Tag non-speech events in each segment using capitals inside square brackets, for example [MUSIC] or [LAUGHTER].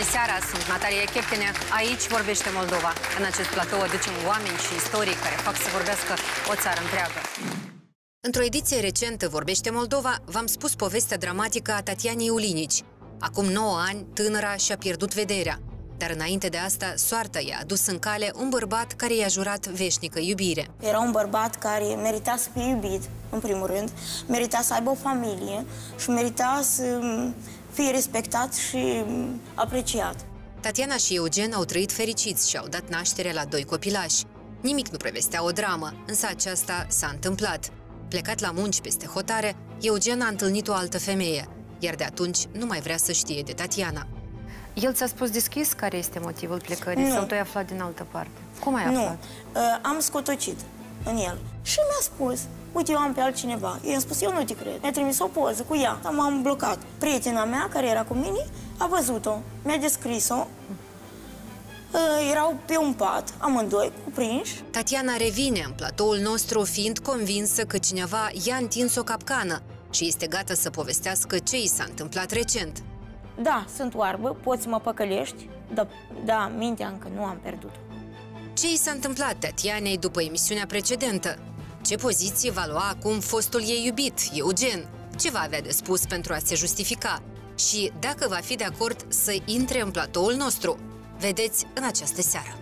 Bună seara, sunt Natalia Cheptene. Aici vorbește Moldova. În acest platou aducem oameni și istorii care fac să vorbească o țară întreagă. Într-o ediție recentă Vorbește Moldova, v-am spus povestea dramatică a Tatianei Ulinici. Acum 9 ani, tânăra și-a pierdut vederea. Dar înainte de asta, soarta i-a adus în cale un bărbat care i-a jurat veșnică iubire. Era un bărbat care merita să fie iubit, în primul rând, merita să aibă o familie și merita să fie respectat și apreciat. Tatiana și Eugen au trăit fericiți și au dat naștere la doi copilași. Nimic nu prevestea o dramă, însă aceasta s-a întâmplat. Plecat la munci peste hotare, Eugen a întâlnit o altă femeie, iar de atunci nu mai vrea să știe de Tatiana. El ți-a spus deschis care este motivul plecării Nu. sau tu ai aflat din altă parte? Cum ai Nu, aflat? uh, am scotocit în el. Și mi-a spus, uite, eu am pe altcineva. Eu i-am spus, eu nu te cred. Mi-a trimis o poză cu ea. M-am blocat. Prietena mea, care era cu mine, a văzut-o. Mi-a descris-o. Uh, erau pe un pat, amândoi, cuprinși. Tatiana revine în platoul nostru fiind convinsă că cineva i-a întins o capcană și este gata să povestească ce i s-a întâmplat recent. Da, sunt oarbă, poți să mă păcălești, dar da, mintea încă nu am pierdut-o. Ce i s-a întâmplat Tatianei după emisiunea precedentă? Ce poziție va lua acum fostul ei iubit, Eugen? Ce va avea de spus pentru a se justifica? Și dacă va fi de acord să intre în platoul nostru? Vedeți în această seară.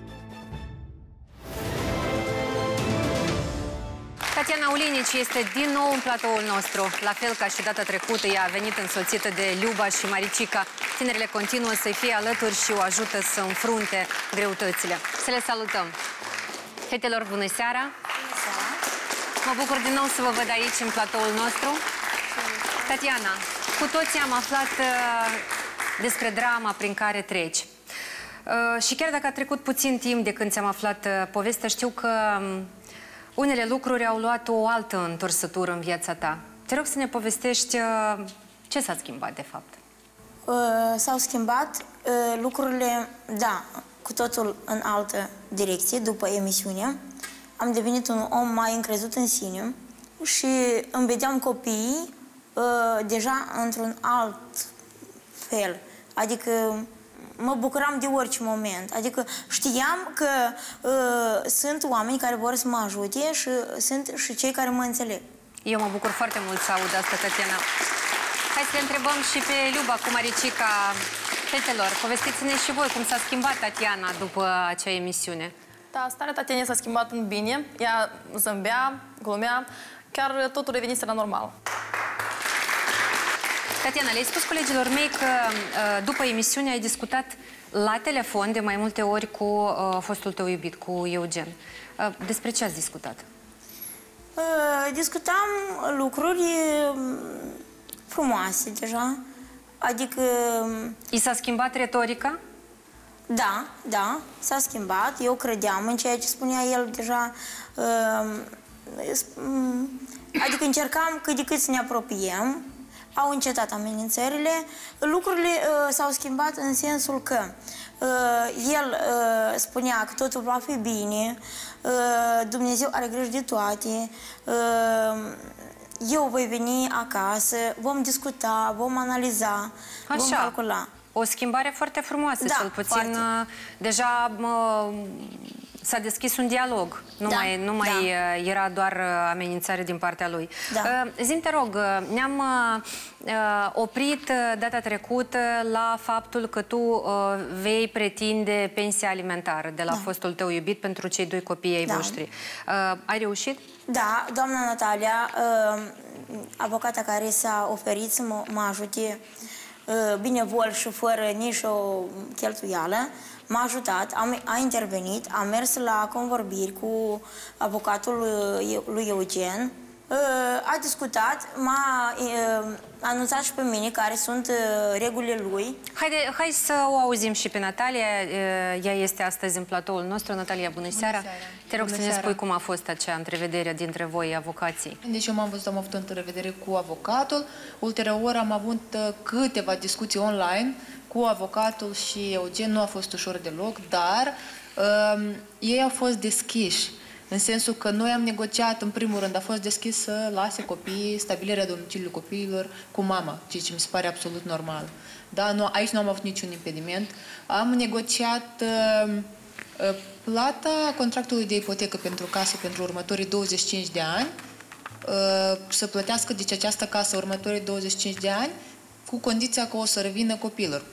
Tatiana Ulinici este din nou în platoul nostru. La fel ca și data trecută, ea a venit însoțită de Liuba și Maricica. Tinerile continuă să-i fie alături și o ajută să înfrunte greutățile. Să le salutăm! Fetelor, bună seara! Mă bucur din nou să vă văd aici, în platoul nostru. Tatiana, cu toții am aflat uh, despre drama prin care treci. Uh, și chiar dacă a trecut puțin timp de când ți-am aflat uh, povestea, știu că um, unele lucruri au luat o altă întorsătură în viața ta. Te rog să ne povestești uh, ce s-a schimbat, de fapt. Uh, S-au schimbat uh, lucrurile, da, cu totul în altă direcție după emisiune. Am devenit un om mai încrezut în sine și îmi vedeam copiii uh, deja într-un alt fel. Adică mă bucuram de orice moment. Adică știam că uh, sunt oameni care vor să mă ajute și sunt și cei care mă înțeleg. Eu mă bucur foarte mult să aud asta, Tatiana. Hai să le întrebăm și pe Luba cu Maricica. Fetelor, povestiți-ne și voi cum s-a schimbat Tatiana după acea emisiune. Da, starea Tatianei s-a schimbat în bine. Ea zâmbea, glumea, chiar totul revenise la normal. Tatiana, le-ai spus colegilor mei că uh, după emisiune ai discutat la telefon de mai multe ori cu uh, fostul tău iubit, cu Eugen. Uh, despre ce ați discutat? Uh, discutam lucruri um, frumoase deja. Adică, um, I s-a schimbat retorica? Da, da, s-a schimbat. Eu credeam în ceea ce spunea el deja. um, sp- um, Adică încercam cât de cât să ne apropiem. Au încetat amenințările. Lucrurile uh, s-au schimbat în sensul că uh, el uh, spunea că totul va fi bine, uh, Dumnezeu are grijă de toate, uh, eu voi veni acasă, vom discuta, vom analiza, vom Așa. calcula. O schimbare foarte frumoasă, Da, cel puțin. foarte. uh, Deja mă, s-a deschis un dialog. Nu Da, mai, nu mai da. uh, era doar uh, amenințare din partea lui. Da. Uh, Zim, te rog, uh, ne-am uh, uh, oprit uh, data trecută la faptul că tu uh, vei pretinde pensia alimentară de la Da. fostul tău iubit pentru cei doi copii ai Da. voștri. Uh, ai reușit? Da, doamna Natalia, uh, avocata care s-a oferit să mă, mă ajute uh, binevol și fără nici o cheltuială, m-a ajutat, am, a intervenit, am mers la convorbiri cu avocatul uh, lui Eugen, uh, a discutat, m-a uh, anunțat și pe mine care sunt uh, regulile lui. Haide, hai să o auzim și pe Natalia. Uh, Ea este astăzi în platoul nostru. Natalia, bună, seara. seara. Te rog Bună să ne seara. spui cum a fost acea întrevedere dintre voi, avocații. Deci eu m-am văzut, am avut o întrevedere cu avocatul. Ulterior am avut uh, câteva discuții online cu avocatul și Eugen. Nu a fost ușor deloc, dar um, ei au fost deschiși În sensul că noi am negociat, în primul rând, a fost deschis să lase copiii, stabilirea domiciliului copiilor cu mama, ceea ce mi se pare absolut normal. Da, nu, aici nu am avut niciun impediment. Am negociat uh, uh, plata contractului de ipotecă pentru casă pentru următorii 25 de ani, uh, să plătească deci această casă următorii 25 de ani, cu condiția că o să revină copilor.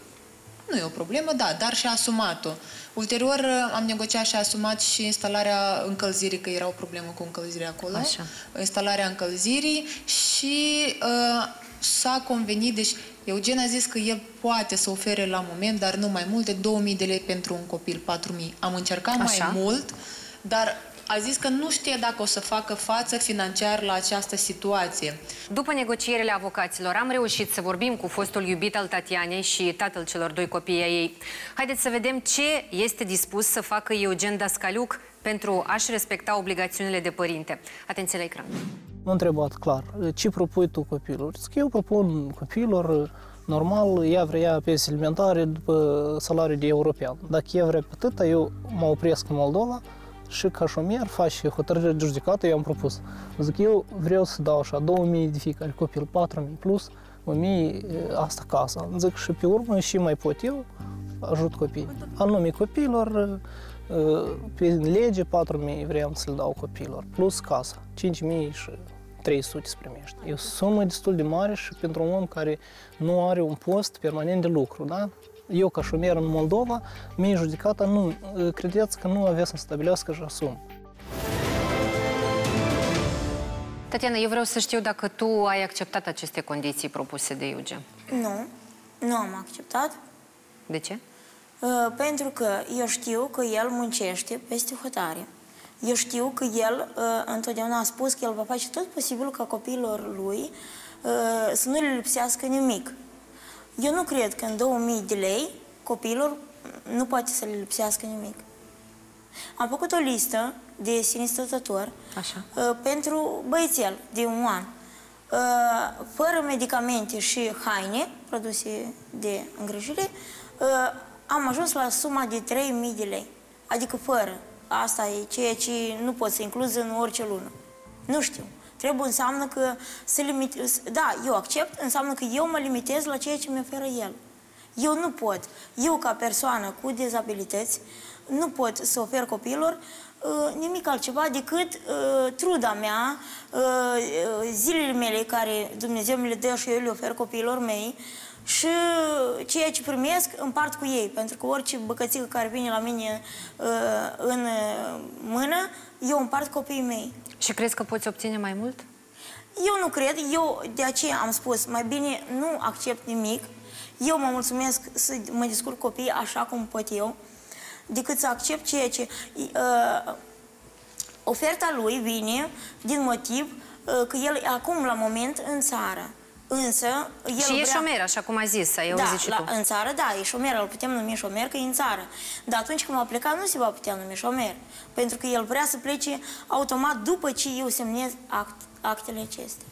Nu e o problemă, da, dar și-a asumat-o. Ulterior uh, am negociat și asumat și instalarea încălzirii, că era o problemă cu încălzirea acolo. Așa. Instalarea încălzirii și uh, s-a convenit, deci Eugen a zis că el poate să ofere la moment, dar nu mai mult de 2000 de lei pentru un copil, 4000. Am încercat Așa. mai mult, dar a zis că nu știe dacă o să facă față financiar la această situație. După negocierile avocaților, am reușit să vorbim cu fostul iubit al Tatianei și tatăl celor doi copii ai ei. Haideți să vedem ce este dispus să facă Eugen Dascaliuc pentru a-și respecta obligațiunile de părinte. Atenție la ecran. M-a întrebat clar, ce propui tu copilor? Zic, eu propun copilor, normal, ea vrea pensie alimentare după salariul de european. Dacă ea vrea pe atâta, eu mă opresc în Moldova și ca șomer faci hotărâre de judecată, eu am propus. Zic, eu vreau să dau așa 2000 de fiecare copil, 4000 plus 1000 asta casa. Zic, și pe urmă și mai pot eu, ajut copiii. Anume copiilor, prin lege 4.000 vreau să le dau copiilor, plus casa, 5.000 și 300 se primește. E o sumă destul de mare și pentru un om care nu are un post permanent de lucru, da? Eu, ca șomer în Moldova, mie judecata nu, credeți că nu avea să stabilească și sumă. Tatiana, eu vreau să știu dacă tu ai acceptat aceste condiții propuse de Eugen. Nu, nu am acceptat. De ce? Uh, pentru că eu știu că el muncește peste hotare. Eu știu că el uh, întotdeauna a spus că el va face tot posibilul ca copiilor lui uh, să nu le lipsească nimic. Eu nu cred că în 2000 de lei copiilor nu poate să le lipsească nimic. Am făcut o listă de sine stătător Așa. uh, pentru băiețel de un an. Uh, fără medicamente și haine, produse de îngrijire, uh, am ajuns la suma de 3000 de lei. Adică fără. Asta e ceea ce nu pot să incluz în orice lună. Nu știu. Trebuie înseamnă că să limitez... Da, eu accept, înseamnă că eu mă limitez la ceea ce mi oferă el. Eu nu pot, eu ca persoană cu dezabilități, nu pot să ofer copiilor uh, nimic altceva decât uh, truda mea, uh, uh, zilele mele care Dumnezeu mi le dă și eu le ofer copiilor mei și ceea ce primesc împart cu ei, pentru că orice băcățică care vine la mine uh, în uh, mână, eu împart copiii mei. Și crezi că poți obține mai mult? Eu nu cred, eu de aceea am spus, mai bine nu accept nimic, eu mă mulțumesc să mă descurc copiii așa cum pot eu, decât să accept ceea ce... Uh, oferta lui vine din motiv uh, că el e acum, la moment, în țară. Însă, el și e vrea... șomer, așa cum ai zis, ai Da, auzit și la, tu. în țară, da, e șomer, îl putem numi șomer, că e în țară. Dar atunci când va pleca, nu se va putea numi șomer. Pentru că el vrea să plece automat după ce eu semnez act, actele acestea.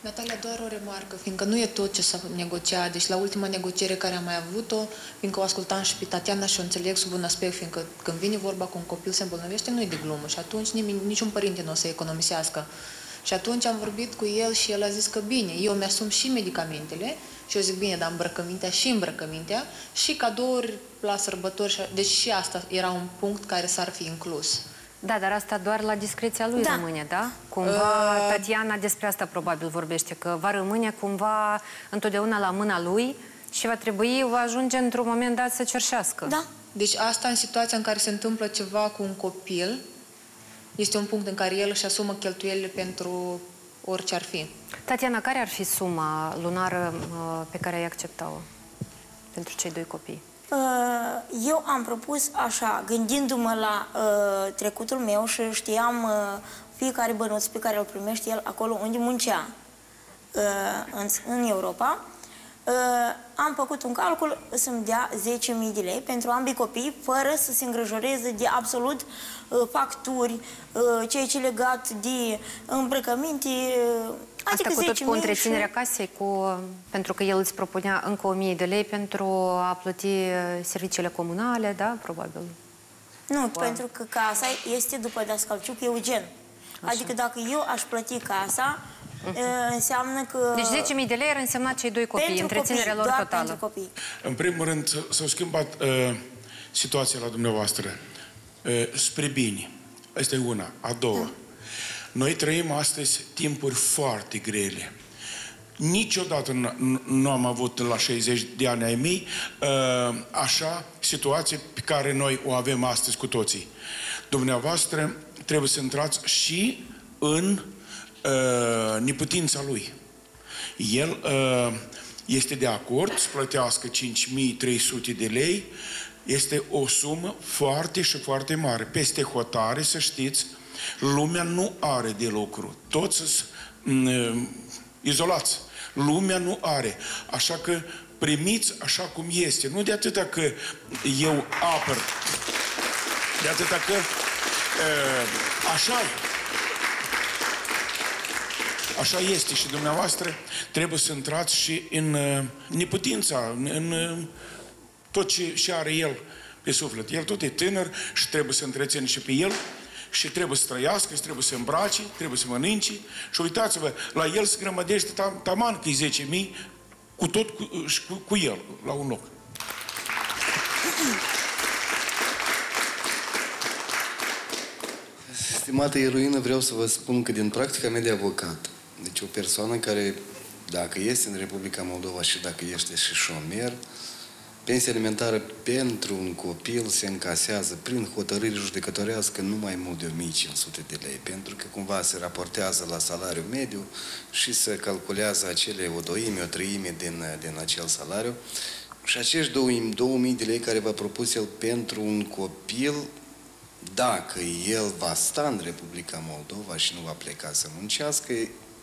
Natalia, doar o remarcă, fiindcă nu e tot ce s-a negociat, deci la ultima negociere care am mai avut-o, fiindcă o ascultam și pe Tatiana și o înțeleg sub un aspect, fiindcă când vine vorba cu un copil se îmbolnăvește, nu e de glumă și atunci nimeni, niciun părinte nu o să economisească. Și atunci am vorbit cu el și el a zis că bine, eu mi-asum și medicamentele și eu zic bine, dar îmbrăcămintea și îmbrăcămintea și cadouri la sărbători, și- deci și asta era un punct care s-ar fi inclus. Da, dar asta doar la discreția lui Da. rămâne, da? Cumva, Uh. Tatiana despre asta probabil vorbește, că va rămâne cumva întotdeauna la mâna lui și va trebui, va ajunge într-un moment dat să cerșească. Da, Deci asta în situația în care se întâmplă ceva cu un copil, este un punct în care el își asumă cheltuielile pentru orice ar fi. Tatiana, care ar fi suma lunară uh, pe care ai accepta-o pentru cei doi copii? Uh, Eu am propus așa, gândindu-mă la uh, trecutul meu și știam uh, fiecare bănuț pe care îl primește el acolo unde muncea uh, în, în Europa, uh, am făcut un calcul să-mi dea 10.000 de lei pentru ambii copii, fără să se îngrijoreze de absolut uh, facturi, uh, ceea ce e legat de îmbrăcăminte, uh, Asta adică cu tot 10.000 cu și- întreținerea casei, cu, pentru că el îți propunea încă 1000 de lei pentru a plăti uh, serviciile comunale, da? Probabil. Nu, Wow. pentru că casa este după Dascalciuc Eugen. Adică dacă eu aș plăti casa, e, înseamnă că... Deci 10.000 de lei ar însemna cei doi copii, pentru întreținerea copii, lor doar totală. pentru copii. În primul rând, s- s-a schimbat uh, situația la dumneavoastră uh, spre bine. Asta e una. A doua. Noi trăim astăzi timpuri foarte grele. Niciodată n- n- nu am avut la 60 de ani ai mei uh, așa situație pe care noi o avem astăzi cu toții. Dumneavoastră trebuie să intrați și în uh, neputința lui. El uh, este de acord să plătească 5300 de lei. Este o sumă foarte și foarte mare. Peste hotare, să știți, lumea nu are de lucru. Toți sunt mm, izolați. Lumea nu are. Așa că primiți așa cum este. Nu de atâta că eu apăr, de atâta că uh, așa e. Așa este și dumneavoastră trebuie să intrați și în uh, neputința, în, în uh, tot ce și are el pe suflet. El tot e tânăr și trebuie să întreține și pe el și trebuie să trăiască, și trebuie să îmbrace, trebuie să mănânce. Și uitați-vă, la el se grămădește tam, taman că e 10.000 cu tot cu, și cu, cu el la un loc. Stimată eroină, vreau să vă spun că din practica mea de avocat, deci o persoană care, dacă este în Republica Moldova și dacă este și șomer, pensia alimentară pentru un copil se încasează prin hotărâre judecătorească nu mai mult de 1500 de lei, pentru că cumva se raportează la salariul mediu și se calculează acele o doime, o treime din, din acel salariu. Și acești 2000 de lei care v-a propus el pentru un copil dacă el va sta în Republica Moldova și nu va pleca să muncească,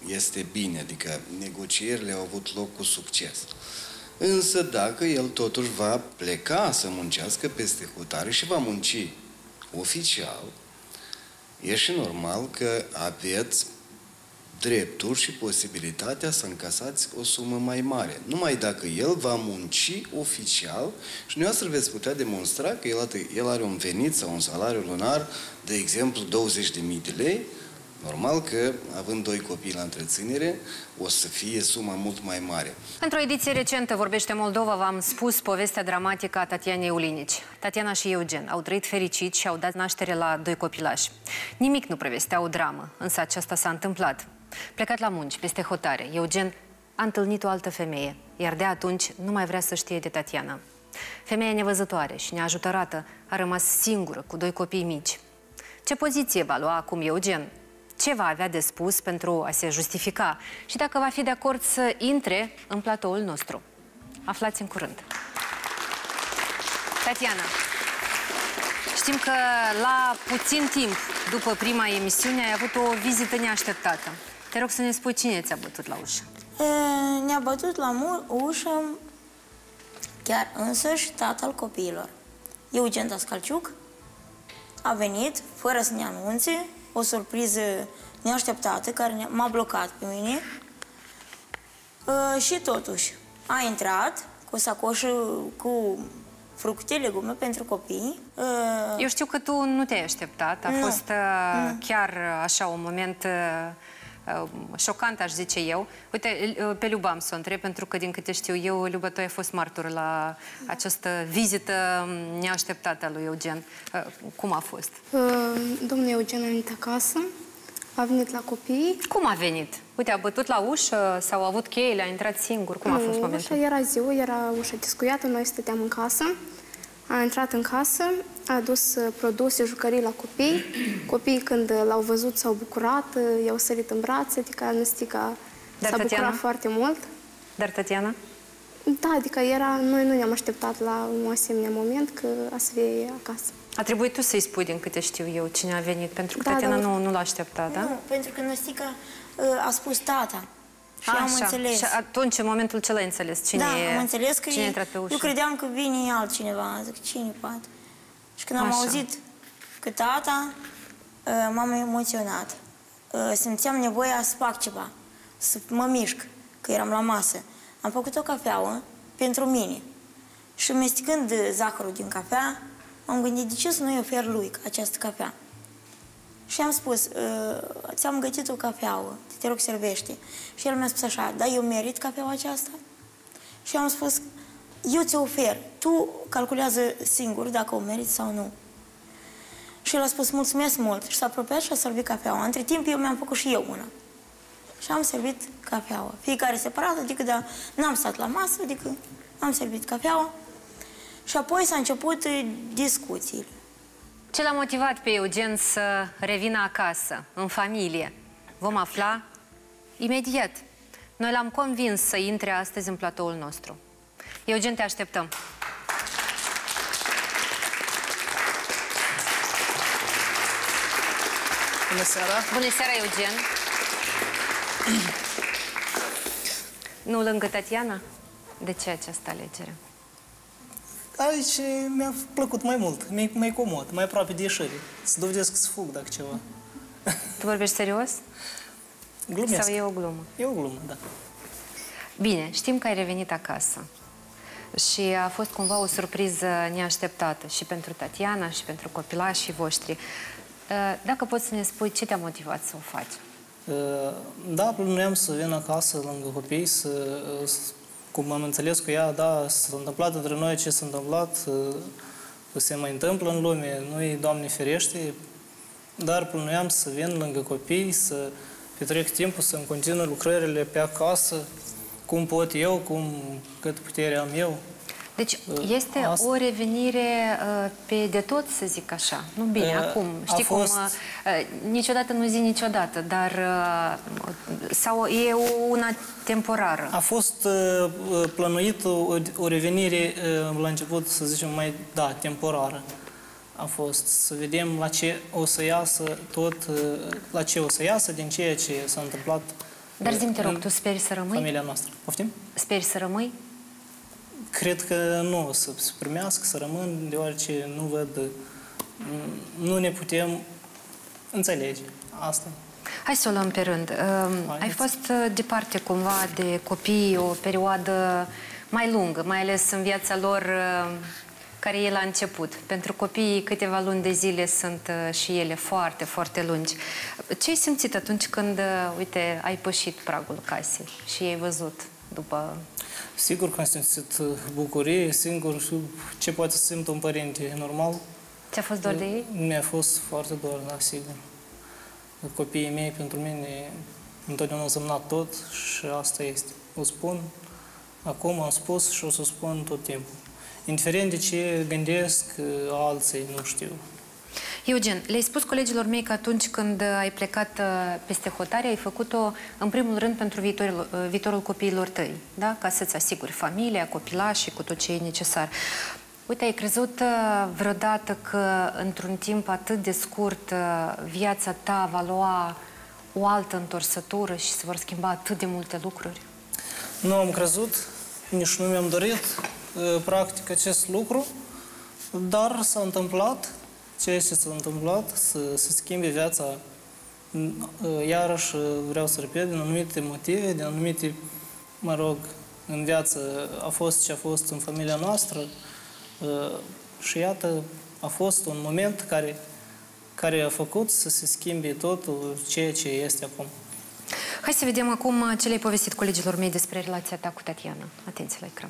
este bine, adică negocierile au avut loc cu succes. Însă dacă el totuși va pleca să muncească peste hotare și va munci oficial, e și normal că aveți dreptul și posibilitatea să încasați o sumă mai mare. Numai dacă el va munci oficial și dumneavoastră veți putea demonstra că el, el are un venit sau un salariu lunar, de exemplu, 20.000 de lei, Normal că, având doi copii la întreținere, o să fie suma mult mai mare. Într-o ediție recentă, Vorbește Moldova, v-am spus povestea dramatică a Tatianei Ulinici. Tatiana și Eugen au trăit fericit și au dat naștere la doi copilași. Nimic nu prevestea o dramă, însă aceasta s-a întâmplat. Plecat la munci, peste hotare, Eugen a întâlnit o altă femeie, iar de atunci nu mai vrea să știe de Tatiana. Femeia nevăzătoare și neajutorată a rămas singură cu doi copii mici. Ce poziție va lua acum Eugen? Ce va avea de spus pentru a se justifica? Și dacă va fi de acord să intre în platoul nostru? Aflați în curând. Tatiana, știm că la puțin timp după prima emisiune ai avut o vizită neașteptată. Te rog să ne spui cine ți-a bătut la ușă. E, Ne-a bătut la mu- ușă chiar însăși tatăl copiilor. Eugen Dascalciuc a venit, fără să ne anunțe, o surpriză neașteptată care ne- m-a blocat pe mine. E, Și totuși, a intrat cu o sacoșă cu fructe, legume pentru copii. E, Eu știu că tu nu te-ai așteptat. A Nu. fost uh, chiar uh, așa un moment uh, uh, șocant, aș zice eu. Uite, uh, pe Luba am să o întreb, pentru că din câte știu eu, Luba, tu ai fost martor la această vizită um, neașteptată a lui Eugen. Uh, Cum a fost? Uh, Domnul Eugen a venit acasă, a venit la copii. Cum a venit? Uite, a bătut la ușă sau a avut cheile, a intrat singur? Cum a fost Nu, momentul? Ușa era ziua, era ușa discuiată, noi stăteam în casă. A intrat în casă, a adus uh, produse, jucării la copii. Copiii când uh, l-au văzut s-au bucurat, uh, i-au sărit în brațe, adică Năstica Dar s-a Tatiana? bucurat foarte mult. Dar, Tatiana? Da, adică era, noi nu ne-am așteptat la un asemenea moment că a să fie acasă. A trebuit tu să-i spui, din câte știu eu, cine a venit, pentru că Da, Tatiana da. nu, nu l-a așteptat, da? Nu, pentru că Năstica uh, a spus tata. Și am înțeles. Și atunci, în momentul ce l-ai înțeles, cine da, e, am înțeles că cine a e, intrat pe ușă? eu credeam că vine altcineva. Zic, cine poate? Și când am Așa. auzit că tata, uh, m-am emoționat. Uh, Simțeam nevoia să fac ceva, să mă mișc, că eram la masă. Am făcut o cafeaua pentru mine. Și mestecând zahărul din cafea, m-am gândit de ce să nu-i ofer lui această cafea. Și am spus, "Uh, ți-am gătit o cafeaua, te rog servește. Și el mi-a spus așa, da, eu merit cafeaua aceasta? Și am spus, eu ți-o ofer, tu calculează singur dacă o meriți sau nu. Și el a spus, mulțumesc mult. Și s-a apropiat și a servit cafeaua. Între timp, eu mi-am făcut și eu una. Și am servit cafeaua. Fiecare separat, adică da, n-am stat la masă, adică am servit cafeaua. Și apoi s-a început eh, discuțiile. Ce l-a motivat pe Eugen să revină acasă, în familie? Vom afla imediat. Noi l-am convins să intre astăzi în platoul nostru. Eugen, te așteptăm. Bună seara! Bună seara, Eugen! [CLEARS THROAT] nu lângă Tatiana? De ce această alegere? Aici mi-a plăcut mai mult, mai, mai comod, mai aproape de ieșire. Să dovedesc să fug dacă ceva. Tu vorbești serios? Glumesc. Sau e o glumă? E o glumă, da. Bine, știm că ai revenit acasă. Și a fost cumva o surpriză neașteptată și pentru Tatiana și pentru copilașii voștri. Uh, Dacă poți să ne spui ce te-a motivat să o faci? Uh, Da, plănuiam să vin acasă lângă copii, să, uh, s- cum am înțeles cu ea, da, s-a întâmplat între noi ce s-a întâmplat, uh, se mai întâmplă în lume, nu-i Doamne ferește, dar plănuiam să vin lângă copii, să petrec timpul, să-mi continui lucrările pe acasă, cum pot eu, cum, cât putere am eu. Deci este asta- o revenire uh, pe de tot, să zic așa. Nu bine, Uh, acum. a Știi fost- cum... Uh, niciodată nu zi niciodată, dar... Uh, sau e una temporară. A fost uh, uh, plănuit o, o revenire uh, la început, să zicem, mai, da, temporară. A fost să vedem la ce o să iasă tot, uh, la ce o să iasă din ceea ce s-a întâmplat Dar zi te rog, în tu speri să rămâi? familia noastră. Poftim? Speri să rămâi? Cred că nu o să se primească, să rămân, deoarece nu văd, uh, nu ne putem înțelege. Asta. Hai să o luăm pe rând. Uh, ai Haideți. fost uh, departe cumva de copii o perioadă mai lungă, mai ales în viața lor uh, care e la început. Pentru copii câteva luni de zile sunt uh, și ele foarte, foarte lungi. Ce ai simțit atunci când, uh, uite, ai pășit pragul casei și ai văzut după... Sigur că am simțit uh, bucurie, singur și ce poate să simtă un părinte normal. Ți-a fost dor de ei? Mi-a fost foarte dor, da, sigur. Copiii mei pentru mine întotdeauna au însemnat tot și asta este. O spun, acum am spus și o să spun tot timpul. Indiferent de ce gândesc uh, alții, nu știu. Eugen, le-ai spus colegilor mei că atunci când uh, ai plecat uh, peste hotare, ai făcut-o în primul rând pentru viitorul, uh, viitorul copiilor tăi, da? Ca să-ți asiguri familia, copilașii, cu tot ce e necesar. Uite, ai crezut uh, vreodată că într-un timp atât de scurt uh, viața ta va lua o altă întorsătură și se vor schimba atât de multe lucruri? Nu am crezut, nici nu mi-am dorit uh, practic acest lucru, dar s-a întâmplat ceea ce s-a întâmplat, să se schimbe viața. Mm, uh, Iarăși uh, vreau să repet, din anumite motive, din anumite, mă rog, în viață a fost ce a fost în familia noastră uh, și iată, a fost un moment care, care a făcut să se schimbe totul ceea ce este acum. Hai să vedem acum uh, ce le-ai povestit colegilor mei despre relația ta cu Tatiana. Atenție la ecran.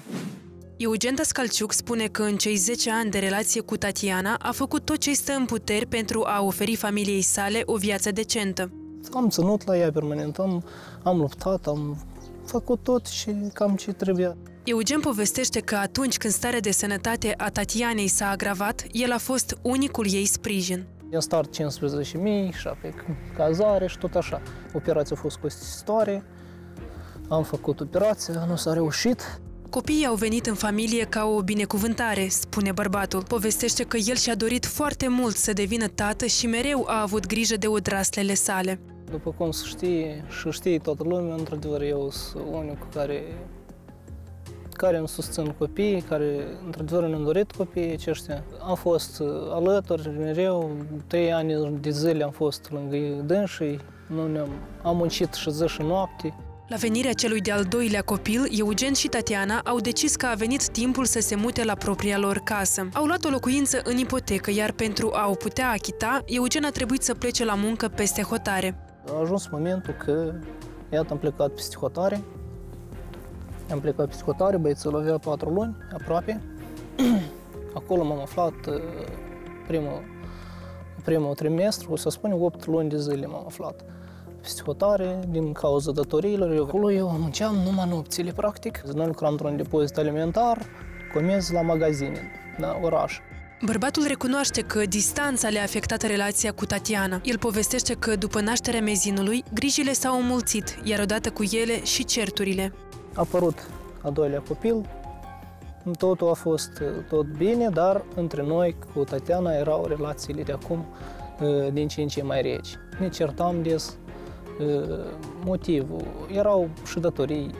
Eugen Dascalciuc spune că în cei 10 ani de relație cu Tatiana a făcut tot ce stă în puteri pentru a oferi familiei sale o viață decentă. Am ținut la ea permanent, am, am luptat, am făcut tot și cam ce trebuia. Eugen povestește că atunci când starea de sănătate a Tatianei s-a agravat, el a fost unicul ei sprijin. În start 15.000 și apoi cazare și tot așa. Operația a fost costisitoare, am făcut operația, nu s-a reușit. Copiii au venit în familie ca o binecuvântare, spune bărbatul. Povestește că el și-a dorit foarte mult să devină tată și mereu a avut grijă de odraslele sale. După cum se știe și știe toată lumea, într-adevăr eu sunt unicul care care îmi susțin copiii, care într-adevăr ne-am dorit copiii aceștia. Am fost uh, alături mereu, trei ani de zile am fost lângă dânsii, nu ne-am, am muncit și zi și noapte. La venirea celui de-al doilea copil, Eugen și Tatiana au decis că a venit timpul să se mute la propria lor casă. Au luat o locuință în ipotecă, iar pentru a o putea achita, Eugen a trebuit să plece la muncă peste hotare. A ajuns momentul că, iată, am plecat peste hotare. Am plecat peste hotare, băiețul avea patru luni, aproape. [CLEARS THROAT] Acolo m-am aflat uh, primul, primul trimestru, o să spunem 8 luni de zile m-am aflat peste hotare, din cauza datoriilor. Eu, acolo eu munceam numai nopțile, practic. Noi lucram într-un depozit alimentar, comenzi la magazine, da, oraș. Bărbatul recunoaște că distanța le-a afectat relația cu Tatiana. El povestește că după nașterea mezinului, grijile s-au înmulțit, iar odată cu ele și certurile. A apărut a doilea copil, totul a fost uh, tot bine, dar între noi cu Tatiana erau relațiile de acum uh, din ce în ce mai reci. Ne certam des, uh, motivul, erau și datorii.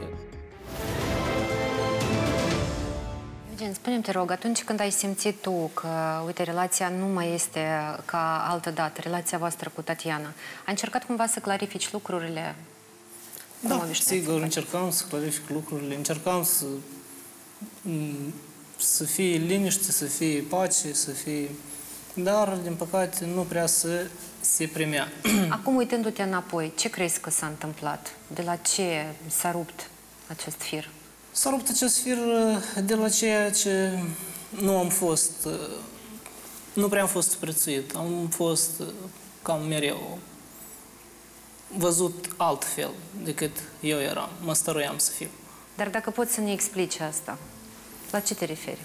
Eugen, spune te rog, atunci când ai simțit tu că, uite, relația nu mai este ca altă dată, relația voastră cu Tatiana, ai încercat cumva să clarifici lucrurile? Da, sigur, încercam să clarific lucrurile, încercam să, să fie liniște, să fie pace, să fie... Dar, din păcate, nu prea să se primea. [CLEARS THROAT] Acum, uitându-te înapoi, ce crezi că s-a întâmplat? De la ce s-a rupt acest fir? S-a rupt acest fir uh, de la ceea ce nu am fost, uh, nu prea am fost prețuit. Am fost uh, cam mereu văzut altfel decât eu eram, mă stăruiam să fiu. Dar dacă poți să ne explici asta, la ce te referi?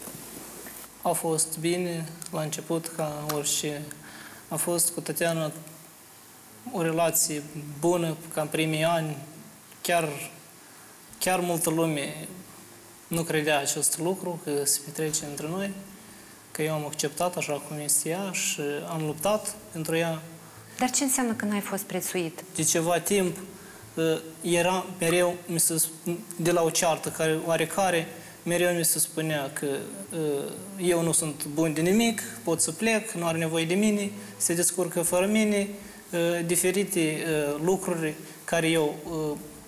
A fost bine la început, ca orice. A fost cu Tatiana o relație bună, ca în primii ani. Chiar, chiar multă lume nu credea acest lucru, că se petrece între noi, că eu am acceptat așa cum este ea și am luptat pentru ea. Dar ce înseamnă că n-ai fost prețuit? De ceva timp ă, era mereu, de la o ceartă care oarecare, mereu mi se spunea că ă, eu nu sunt bun de nimic, pot să plec, nu are nevoie de mine, se descurcă fără mine, ă, diferite lucruri care eu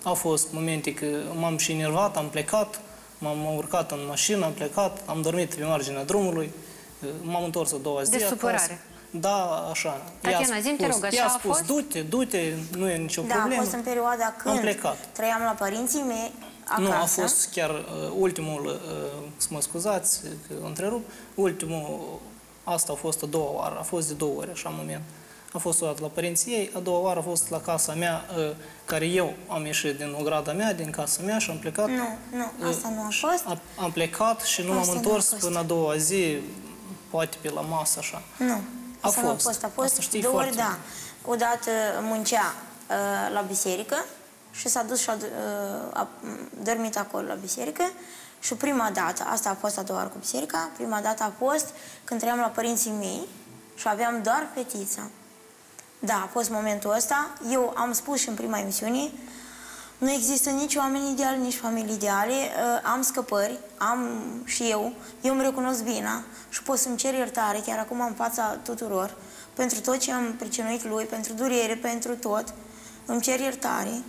au fost momente că m-am și enervat, am plecat, m-am urcat în mașină, am plecat, am dormit pe marginea drumului, m-am întors a doua zi De supărare. Acasă. Da, așa. Tatiana, zi te rog, așa a, a spus, du-te, du-te, nu e nicio da, problemă. Da, a fost în perioada când am plecat. trăiam la părinții mei acasă. Nu, a fost chiar uh, ultimul, uh, să mă scuzați că întrerup, ultimul, asta a fost a doua oară, a fost de două ori, așa, în moment. A fost o dată la părinții ei, a doua oară a fost la casa mea, uh, care eu am ieșit din ograda mea, din casa mea și am plecat. Nu, nu, asta nu a fost. A, am plecat și nu m-am întors până a doua zi, poate pe la masă, așa. Nu. A Asta fost. a fost. A fost Asta știi două ori, foarte da. Odată muncea uh, la biserică și s-a dus și a, uh, a dormit acolo la biserică. Și prima dată, asta a fost a doua oară cu biserica, prima dată a fost când trăiam la părinții mei și aveam doar fetița. Da, a fost momentul ăsta. Eu am spus și în prima emisiune, nu există nici oameni ideali, nici familii ideale. Uh, am scăpări, am și eu. Eu îmi recunosc bine și pot să-mi cer iertare, chiar acum în fața tuturor, pentru tot ce am pricinuit lui, pentru durere, pentru tot. Îmi cer iertare.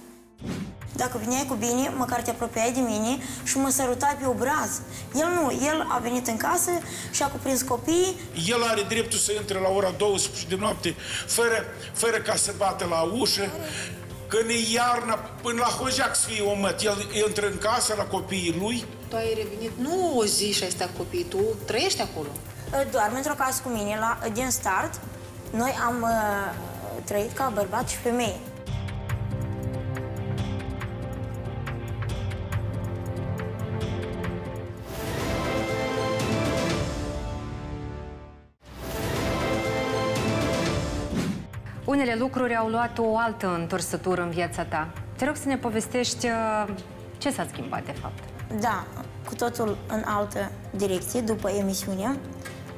Dacă vineai cu bine, măcar te apropiai de mine și mă sărutai pe obraz. El nu, el a venit în casă și a cuprins copiii. El are dreptul să intre la ora 12 de noapte fără, fără ca să bată la ușă. Când e iarna, până la Hojac să fie omăt, el intră în casă la copiii lui. Tu ai revenit nu o zi și ai stat copiii, tu trăiești acolo. Doarme într-o casă cu mine la, din start. Noi am uh, trăit ca bărbat și femeie. Unele lucruri au luat o altă întorsătură în viața ta. Te rog să ne povestești uh, ce s-a schimbat, de fapt. Da, cu totul în altă direcție, după emisiune.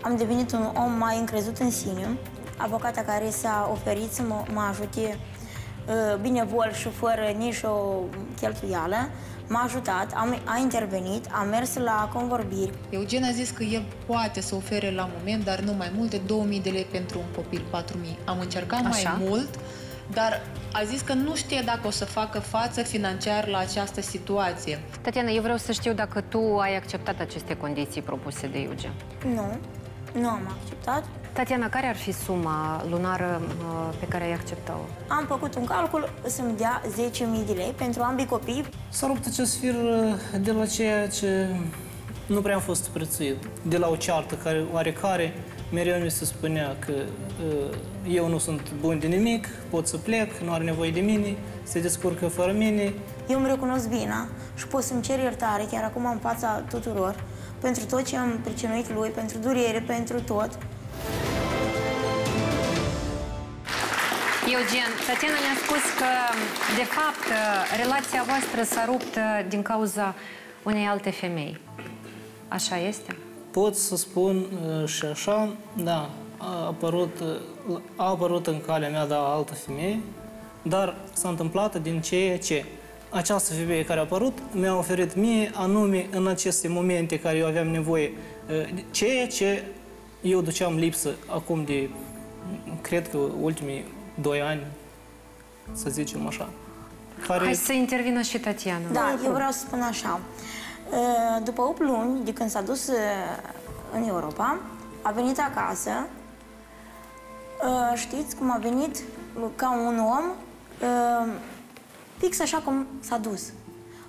Am devenit un om mai încrezut în sine. Avocata care s-a oferit să mă, mă ajute uh, binevol și fără nici o cheltuială, m-a ajutat, am, a intervenit, am mers la convorbiri. Eugen a zis că el poate să ofere la moment, dar nu mai mult de 2000 de lei pentru un copil, 4000. Am încercat Așa. mai mult, dar a zis că nu știe dacă o să facă față financiar la această situație. Tatiana, eu vreau să știu dacă tu ai acceptat aceste condiții propuse de Eugen. Nu, nu am acceptat. Tatiana, care ar fi suma lunară uh, pe care ai acceptat-o? Am făcut un calcul să-mi dea 10.000 de lei pentru ambii copii. S-a rupt acest fir uh, de la ceea ce nu prea am fost prețuit. De la o ceartă care oarecare, mereu mi se spunea că uh, eu nu sunt bun de nimic, pot să plec, nu are nevoie de mine, se descurcă fără mine. Eu îmi recunosc vina și pot să-mi cer iertare chiar acum în fața tuturor pentru tot ce am pricinuit lui, pentru durere, pentru tot. Eugen, Tatiana mi-a spus că, de fapt, relația voastră s-a rupt uh, din cauza unei alte femei. Așa este? Pot să spun uh, și așa, da, a apărut, uh, a apărut în calea mea, da, altă femeie, dar s-a întâmplat din ceea ce această femeie care a apărut mi-a oferit mie anume în aceste momente care eu aveam nevoie ceea ce eu duceam lipsă acum de, cred că ultimii doi ani, să zicem așa. Care... Hai să intervină și Tatiana. Da, eu vreau să spun așa. După 8 luni de când s-a dus în Europa, a venit acasă, știți cum a venit ca un om, fix așa cum s-a dus.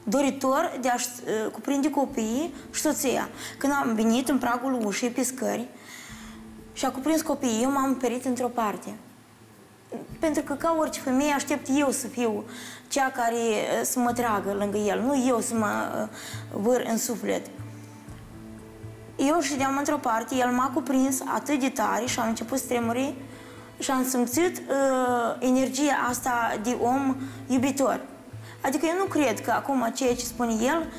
Doritor de a-și cuprinde copiii și soția. Când am venit în pragul ușii pe scări și a cuprins copiii, eu m-am perit într-o parte. Pentru că ca orice femeie aștept eu să fiu cea care să mă tragă lângă el, nu eu să mă văr în suflet. Eu ședeam într-o parte, el m-a cuprins atât de tare și am început să tremuri și am simțit uh, energia asta de om iubitor. Adică eu nu cred că acum ceea ce spune el,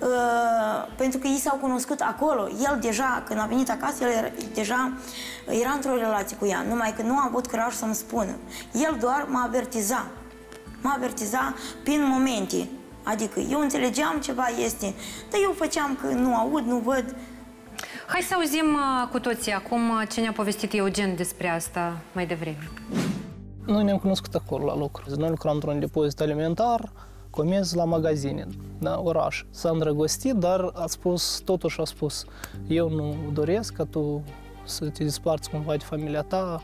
uh, pentru că ei s-au cunoscut acolo, el deja, când a venit acasă, el era, deja era într-o relație cu ea, numai că nu a avut curaj să-mi spună. El doar m-a avertiza. M-a avertiza prin momente. Adică eu înțelegeam ceva este, dar eu făceam că nu aud, nu văd. Hai să auzim uh, cu toții acum uh, ce ne-a povestit Eugen despre asta mai devreme. Noi ne-am cunoscut acolo la lucru. Noi lucram într-un depozit alimentar, comenzi la magazine, da, oraș. S-a îndrăgostit, dar a spus, totuși a spus, eu nu doresc ca tu să te desparți cumva de familia ta,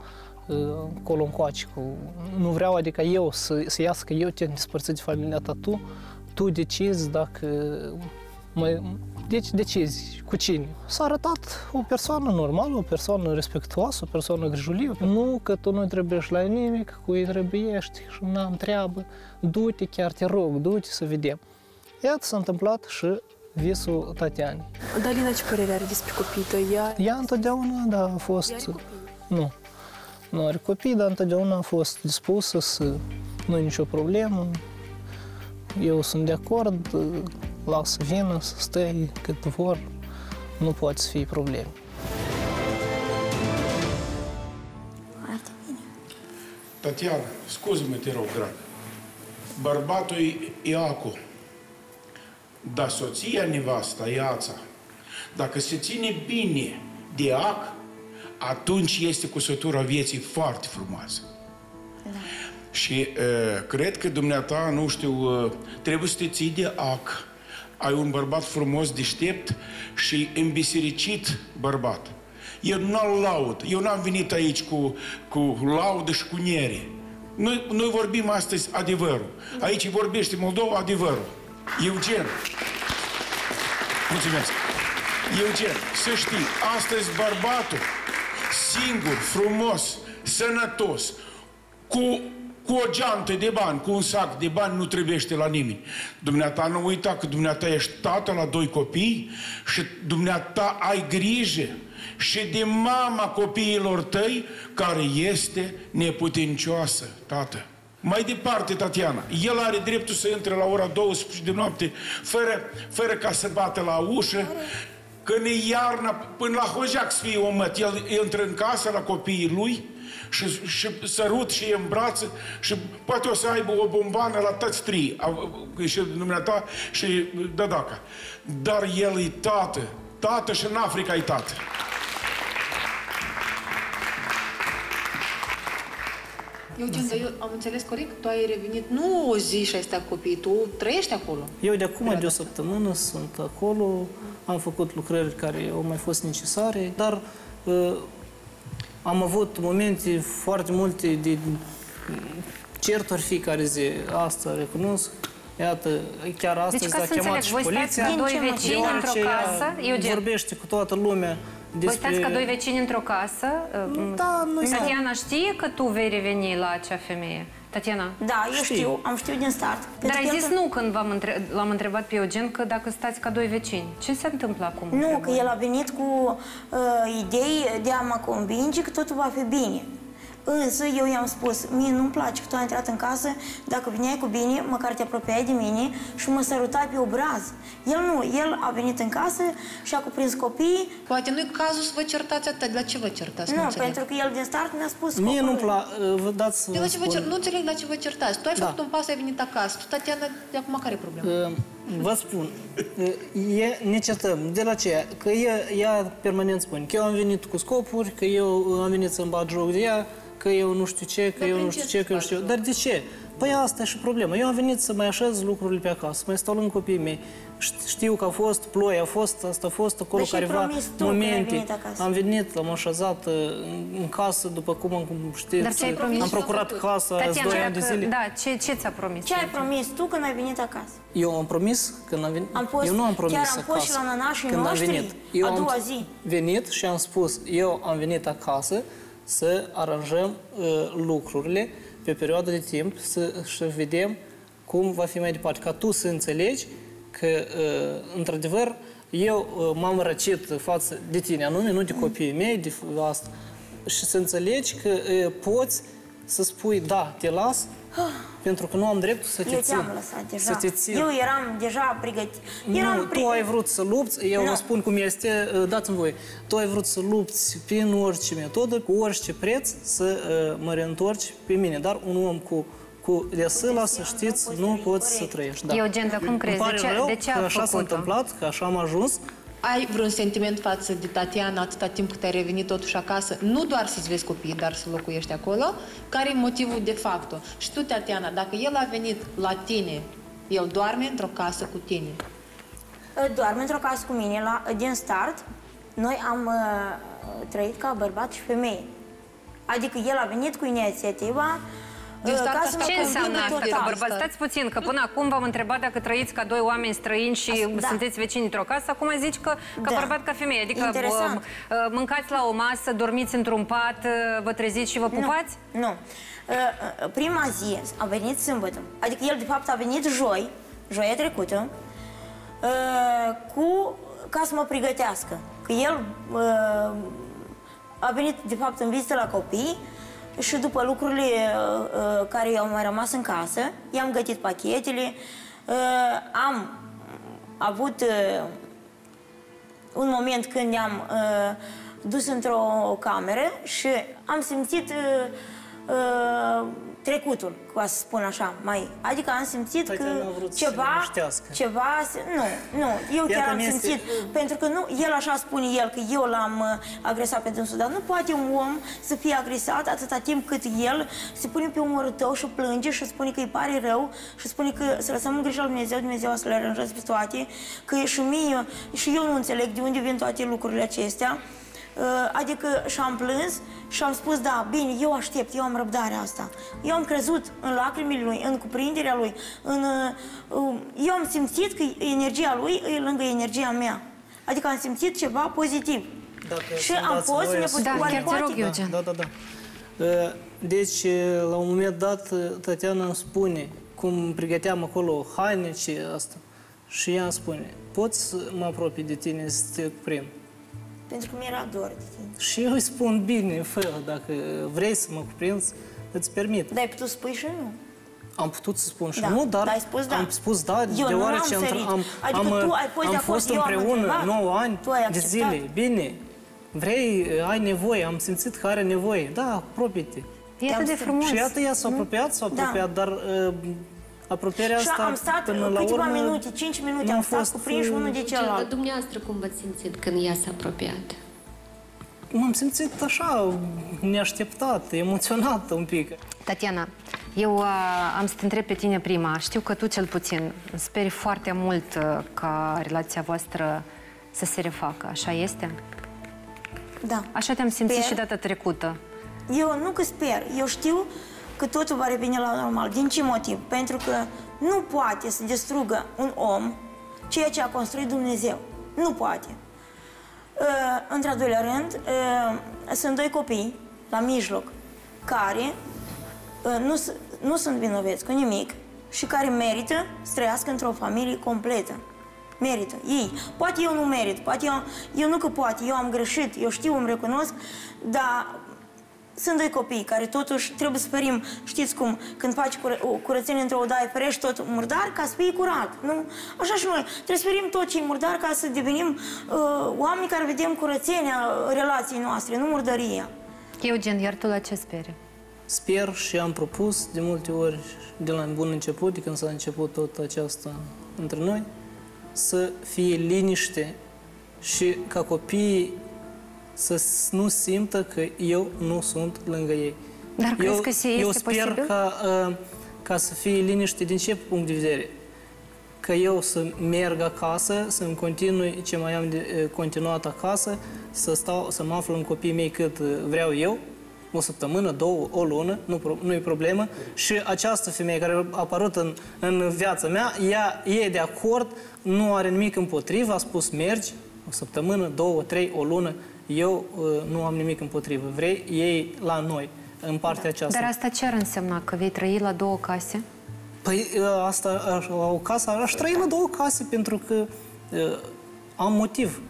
acolo încoace. Cu... Nu vreau, adică eu, să, să iasă că eu te despărțit de familia ta, tu, tu decizi dacă mă, deci decizi cu cine. S-a arătat o persoană normală, o persoană respectuoasă, o persoană grijulie. Nu că tu nu trebuiești la nimic, cu ei trebuiești și nu am treabă. Du-te, chiar te rog, du-te să vedem. Iată s-a întâmplat și visul Tatiani. Dalina ce părere are despre copii tăi? Ea, Ea întotdeauna, da, a fost... Ea are copii? Nu. Nu are copii, dar întotdeauna a fost dispusă să... Nu e nicio problemă. Eu sunt de acord, las să vină, să stai cât vor. Nu poate să fie probleme. Foarte bine. Tatiana, scuză-mă, te rog, drag. Bărbatul e Iacu, dar soția nevasta, Iața, dacă se ține bine de ac, atunci este cusătura vieții foarte frumoasă. Da. Și uh, cred că dumneata, nu știu, uh, trebuie să te ții de ac. Ai un bărbat frumos, deștept și îmbisericit bărbat. Eu nu-l laud. Eu n-am venit aici cu, cu laudă și cu niere. Noi, noi vorbim astăzi adevărul. Aici vorbește Moldova adevărul. Eugen. Mulțumesc. Eugen, să știi, astăzi bărbatul singur, frumos, sănătos, cu, cu o geantă de bani, cu un sac de bani, nu trebuiește la nimeni. Dumneata nu uita că dumneata ești tată la doi copii și dumneata ai grijă și de mama copiilor tăi care este neputincioasă, tată. Mai departe, Tatiana, el are dreptul să intre la ora 12 de noapte fără, fără ca să bată la ușă, când e iarna, până la hojac să fie omăt, el intră în casă la copiii lui și, și sărut și îi îmbrață și poate o să aibă o bombană la toți trei, și dumneata și dădaca. Dar el e tată, tată și în Africa e tată. Eugen, dar eu am înțeles corect? Tu ai revenit nu o zi și ai stat copiii, tu trăiești acolo. Eu de acum de o săptămână sunt acolo, am făcut lucrări care au mai fost necesare, dar uh, am avut momente foarte multe de certuri fiecare zi. Asta recunosc. Iată, chiar astăzi Deci, ca a să chemat înțeleg, și voi stați poliția. ca doi Din ce vecini motiv? într-o deoarece casă, ea Eugen, vorbește cu toată lumea voi despre... stați ca doi vecini într-o casă. Da, noi stăm. Tatiana știe că tu vei reveni la acea femeie. Tatiana? Da, eu Știu. știu, am știut din start. Dar Pentru ai că el zis când- nu când v-am între... l-am întrebat pe Eugen că dacă stați ca doi vecini. Ce se întâmplă acum? Nu, că el a venit cu uh, idei de a mă convinge că totul va fi bine. Însă eu i-am spus, mie nu-mi place că tu ai intrat în casă, dacă veneai cu bine, măcar te apropiai de mine și mă sărutai pe obraz. El nu, el a venit în casă și a cuprins copiii. Poate nu-i cazul să vă certați atât. La ce vă certați? Nu, înțeleg. pentru că el din start mi-a spus Mie nu-mi copilul. place, vă dați să De vă la ce vă cer... spun. Nu înțeleg la ce vă certați. Tu ai Da. făcut un pas, ai venit acasă. Tu, Tatiana, de acum care e problema? Uh, Vă spun, uh, e, ne certăm. De la ce? Că ea, ea permanent spune că eu am venit cu scopuri, că eu am venit să-mi bat joc de ea, că eu nu știu ce, că Dar eu prin nu ce știu ce, să că eu faci știu. joc? Dar de ce? Păi asta e și problema. Eu am venit să mai așez lucrurile pe acasă, să mai stau lângă copiii mei. Șt- Știu că a fost ploaie, a fost, asta a fost acolo Dar și-ai careva promis tu când ai momente. venit acasă. Am venit, l-am așezat uh, în, în casă, după cum am cum știți. Dar ce ai promis? Am procurat casa azi Tatiana, doi ani de dacă- zile. da, ce, ce ți-a promis? Ce ai promis tu când ai venit acasă? Eu am promis când am venit. Am pus- eu nu am promis chiar am pus acasă. și la nănașii când noștri, am venit. Eu a am doua zi. venit și am spus, eu am venit acasă să aranjăm uh, lucrurile pe perioadă de timp, să, să vedem cum va fi mai departe. Ca tu să înțelegi că, uh, într-adevăr, eu uh, m-am răcit față de tine, anume, nu de copiii mei, de f- asta. Și să înțelegi că uh, poți să spui, da, te las, pentru că nu am dreptul să te Eu țin. te-am lăsat deja. Să te țin. Eu eram deja pregătit. Eram Nu, tu ai vrut să lupți, eu Nu. vă spun cum este, uh, dați-mi voi, tu ai vrut să lupți prin orice metodă, cu orice preț, să uh, mă reîntorci pe mine, dar un om cu cu desâla, să știți, nu poți să trăiești. Da. Eugen, dar cum Îmi crezi? pare De ce- rău de ce că a așa s-a făcut-o? întâmplat, că așa am ajuns. Ai vreun sentiment față de Tatiana atâta timp cât ai revenit totuși acasă, nu doar să-ți vezi copiii, dar să locuiești acolo? Care e motivul de facto? Și tu, Tatiana, dacă el a venit la tine, el doarme într-o casă cu tine. Doarme într-o casă cu mine la, din start. Noi am uh, trăit ca bărbat și femeie. Adică el a venit cu inițiativa Din uh, start ca asta să mă Ce Acum înseamnă convingă asta de total. bărbat? Stați puțin, că până acum v-am întrebat dacă trăiți ca doi oameni străini și Asta- da. sunteți vecini într-o casă, acum zici că ca Da. bărbat, ca femeie. Adică Interesant. bă, uh, mâncați la o masă, dormiți într-un pat, uh, vă treziți și vă pupați? Nu. nu. Uh, uh, Prima zi a venit sâmbătă. Adică el, de fapt, a venit joi, joia trecută, uh, cu, ca să mă pregătească. Că el uh, a venit, de fapt, în vizită la copii și după lucrurile uh, uh, care i-au mai rămas în casă, i-am gătit pachetele, uh, am avut uh, un moment când ne-am uh, dus într-o cameră și am simțit uh, uh, trecutul, ca să spun așa, mai. Adică am simțit Tatiana că a vrut să ne ceva, liniștească. ceva, se- nu, nu, eu Iată, chiar am mi-este- simțit, pentru că nu, el așa spune el, că eu l-am uh, agresat pe dânsul, dar nu poate un om să fie agresat atâta timp cât el se pune pe umărul tău și plânge și spune că îi pare rău și spune că să lăsăm în grijă lui Dumnezeu, Dumnezeu o să le aranjeze pe toate, că și mie, și eu nu înțeleg de unde vin toate lucrurile acestea, Uh, Adică și-am plâns și am spus, da, bine, eu aștept, eu am răbdarea asta. Eu am crezut în lacrimile lui, în cuprinderea lui, în, uh, uh, eu am simțit că energia lui e lângă energia mea. Adică am simțit ceva pozitiv. Dacă și să-mi am dați fost voie să- neputit. Da, chiar te rog, poate? Eugen. Da, da, da. Uh, Deci, uh, la un moment dat, uh, Tatiana îmi spune cum pregăteam acolo haine și asta. Și ea îmi spune, poți să mă apropii de tine să te cuprind? Pentru că mi-era dor de tine. Și eu îi spun, bine, fă, dacă vrei să mă cuprinzi, îți permit. Dar ai putut spui și nu. Am putut să spun și Da, nu, dar dar ai spus da. am spus da, Eu nu deoarece am am, sărit. am, Adică am, tu ai fost de am acord, fost eu am împreună întrebat, 9 ani tu ai de acceptat. zile. Bine, vrei, ai nevoie, am simțit că are nevoie. Da, apropie-te. E atât de frumos. Și iată, ea s-a apropiat, s-a Da. apropiat, dar uh, apropierea Și asta, am stat până la câteva urmă, minute, 5 minute, nu a am stat fost, cuprinși uh, unul de Celălalt. celălalt. Dumneavoastră cum v-ați simțit când ea s-a apropiat? M-am simțit așa, neașteptat, emoționat un pic. Tatiana, eu uh, am să te întreb pe tine prima. Știu că tu cel puțin speri foarte mult uh, ca relația voastră să se refacă. Așa este? Da. Așa te-am simțit Sper. și data trecută. Eu nu că sper, eu știu că totul va reveni la normal. Din ce motiv? Pentru că nu poate să distrugă un om ceea ce a construit Dumnezeu. Nu poate. Uh, într-al doilea rând, uh, sunt doi copii la mijloc care uh, nu, s- nu sunt vinoveți cu nimic și care merită să trăiască într-o familie completă. Merită. Ei. Poate eu nu merit, poate eu, eu nu că poate, eu am greșit, eu știu, îmi recunosc, dar sunt doi copii care totuși trebuie să ferim, știți cum, când faci cură, o curățenie într-o odaie, ferești tot murdar ca să fie curat, nu? Așa și noi, trebuie să ferim tot ce e murdar ca să devenim uh, oameni care vedem curățenia relației noastre, nu murdăria. Eugen, iar tu la ce speri? Sper și am propus de multe ori, de la bun început, de când s-a început tot aceasta între noi, să fie liniște și ca copiii să s- nu simtă că eu nu sunt lângă ei. Dar eu, crezi că se eu este sper posibil? ca, uh, ca să fie liniște din ce punct de vedere? Că eu să merg acasă, să-mi continui ce mai am de uh, continuat acasă, să stau, să mă aflu în copiii mei cât uh, vreau eu, o săptămână, două, o lună, nu, pro- nu e problemă. Și această femeie care a apărut în, în viața mea, ea e de acord, nu are nimic împotrivă, a spus mergi, o săptămână, două, trei, o lună, eu uh, nu am nimic împotrivă. Vrei, ei la noi, în partea aceasta. Dar asta ce ar însemna? Că vei trăi la două case? Păi ă, asta, aș- la o casă, aș trăi la două case pentru că uh, am motiv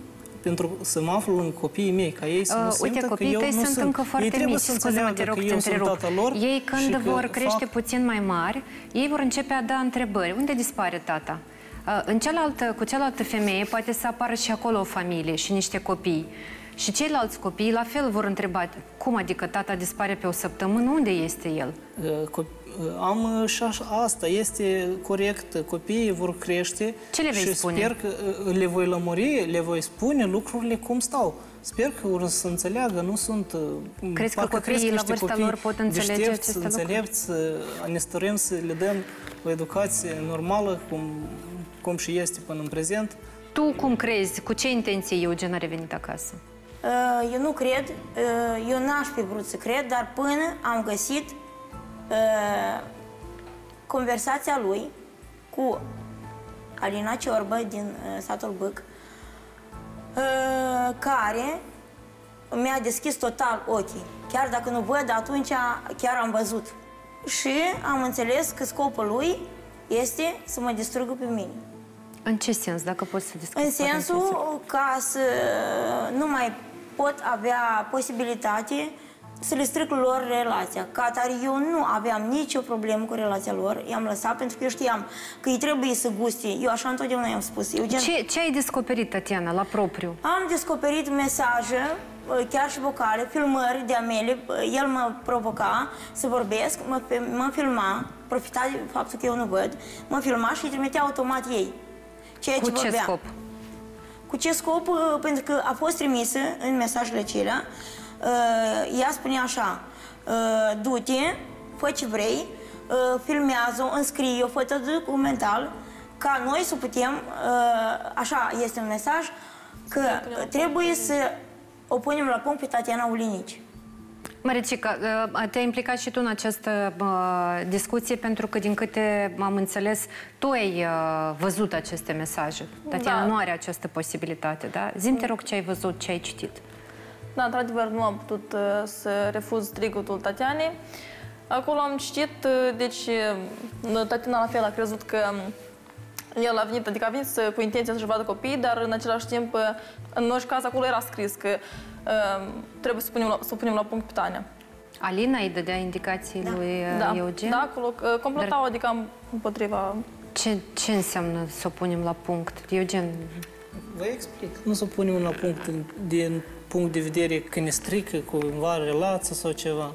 pentru să mă aflu în copiii mei, ca ei să nu Uh, simtă Uite, că copiii eu tăi nu sunt încă ei foarte trebuie mici, să scuze-mă, te înțeleagă rog, că te eu sunt întrerup. tatăl lor Ei și când că vor crește fac... puțin mai mari, ei vor începe a da întrebări. Unde dispare tata? Uh, În cealaltă, cu cealaltă femeie poate să apară și acolo o familie și niște copii. Și ceilalți copii la fel vor întreba cum adică tata dispare pe o săptămână, unde este el? Uh, co- uh, Am uh, și așa, asta, este corect, copiii vor crește Ce le vei și spune? sper că uh, le voi lămuri, le voi spune lucrurile cum stau. Sper că vor să înțeleagă, nu sunt... uh, Crezi că parcă copiii cresc la niște vârsta copii lor pot înțelege deștepți, aceste lucruri? înțelepți, uh, ne stărim să le dăm o educație normală, cum, cum și este până în prezent. Tu cum crezi? Cu ce intenție Eugen a revenit acasă? Uh, Eu nu cred, uh, eu n-aș fi vrut să cred, dar până am găsit uh, conversația lui cu Alina Ciorbă din uh, satul Bâc, uh, care mi-a deschis total ochii. Chiar dacă nu văd, atunci chiar am văzut. Și am înțeles că scopul lui este să mă distrugă pe mine. În ce sens, dacă poți să descrii? În sensul ca să nu mai pot avea posibilitate să le stric lor relația. Ca atare, eu nu aveam nicio problemă cu relația lor. I-am lăsat pentru că eu știam că îi trebuie să guste. Eu așa întotdeauna i-am spus. Eu gen... Ce, ce ai descoperit, Tatiana, la propriu? Am descoperit mesaje, chiar și vocale, filmări de amele. El mă provoca să vorbesc, mă, mă filma, profita de faptul că eu nu văd, mă filma și îi trimitea automat ei. Ceea Cu ce, ce vorbea. scop? Cu ce scop? Uh, Pentru că a fost trimisă în mesajele acelea. uh, Ea spunea așa, uh, du-te, fă ce vrei, uh, filmează-o, înscrie-o, fă documental, ca noi să putem, uh, așa este un mesaj, că trebuie să o punem la punct pe Tatiana Ulinici. Maricica, uh, te-ai implicat și tu în această uh, discuție pentru că, din câte am înțeles, tu ai uh, văzut aceste mesaje. Tatiana Da. nu are această posibilitate, da? Zi-mi, te rog, ce ai văzut, ce ai citit. Da, într-adevăr, nu am putut uh, să refuz strigătul Tatianei. Acolo am citit, uh, deci uh, Tatiana la fel a crezut că um, el a venit, adică a venit să, cu intenția să-și vadă copiii, dar în același timp, uh, în orice caz, acolo era scris că uh, trebuie să punem la, să punem la punct pe Tania. Alina îi dădea indicații Da. lui uh, Da, Eugen? da, acolo uh, complotau, adică am împotriva... Ce, ce înseamnă să o punem la punct? Eugen, Vă explic. Nu să punem la punct din punct de vedere că ne strică cumva relația sau ceva.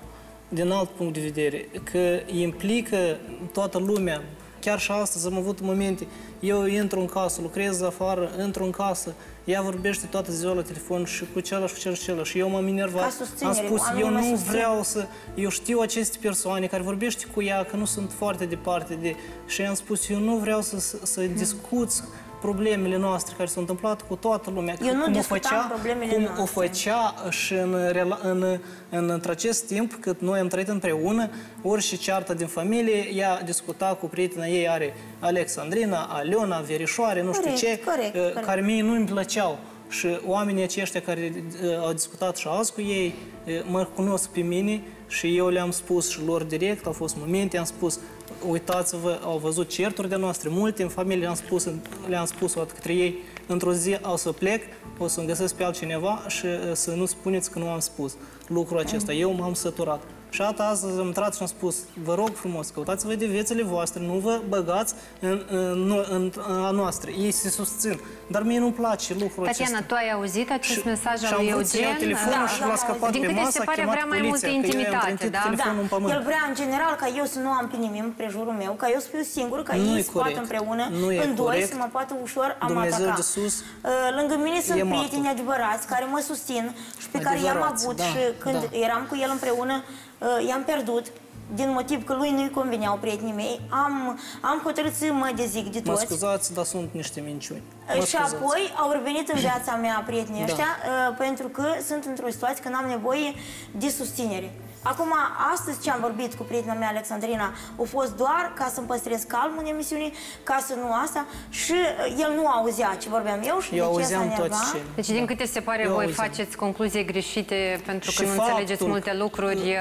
Din alt punct de vedere, că implică toată lumea. Chiar și astăzi am avut momente eu intru în casă, lucrez afară, intru în casă, ea vorbește toată ziua la telefon și cu celălalt și cu celălalt și eu m-am enervat. Ca susținere, Am spus, oamenii eu mă nu susțin. vreau să... Eu știu aceste persoane care vorbește cu ea, că nu sunt foarte departe de... Și am spus, eu nu vreau să, să, să Hmm. discuți problemele noastre care s-au întâmplat cu toată lumea. Eu nu cum o discutam făcea, problemele cum noastre. o făcea și în, rela- în, în, în acest timp cât noi am trăit împreună, orice ceartă din familie, ea discuta cu prietena ei, are Alexandrina, Aliona, Verișoare, nu știu Corect, ce, corect, uh, corect. care mie nu îmi plăceau. Și oamenii aceștia care uh, au discutat și azi cu ei, uh, mă cunosc pe mine și eu le-am spus și lor direct, au fost momente, am spus, uitați-vă, au văzut certuri de noastre, multe în familie le-am spus, le-am spus o dată către ei, într-o zi o să plec, o să-mi găsesc pe altcineva și uh, să nu spuneți că nu am spus lucrul acesta. Eu m-am săturat. Și atât azi am intrat și am spus, vă rog frumos, căutați-vă de viețile voastre, nu vă băgați în, în, în, în a noastră. Ei se susțin. Dar mie nu-mi place lucrul Tatiana, acesta. tu ai auzit acest Și- mesaj și al am lui vrut să iau Eugen? telefonul și l-a scăpat Din pe câte masă, se a pare, chemat vrea mai multă poliția, că eu i-am intimitate, trântit da? telefonul în pământ. El vrea în general ca eu să nu am pe nimeni în prejurul meu, ca eu să fiu singur, ca Nu ei e să poată corect. împreună, Nu e în doi, corect. să mă poată ușor am Dumnezeu ataca. de sus Uh, Lângă mine sunt e martor. prieteni adevărați care mă susțin și pe care i-am Adevărați, avut da, și când da. eram cu el împreună, uh, i-am pierdut din motiv că lui nu-i conveneau prietenii mei, am, am hotărât să mă dezic de Mă toți. scuzați, dar sunt niște minciuni. Mă Și scuzați. apoi au revenit în viața mea prietenii Da. ăștia uh, pentru că sunt într-o situație când am nevoie de susținere. Acum, astăzi ce am vorbit cu prietena mea, Alexandrina, a fost doar ca să-mi păstrez calmul în emisiune, ca să nu asta, și uh, el nu auzea ce vorbeam eu și Eu de ce s-a auzeam toate enervat. cele. Deci, din câte se pare, Eu voi auzeam. faceți concluzii greșite pentru că Și nu faptul înțelegeți multe că- lucruri.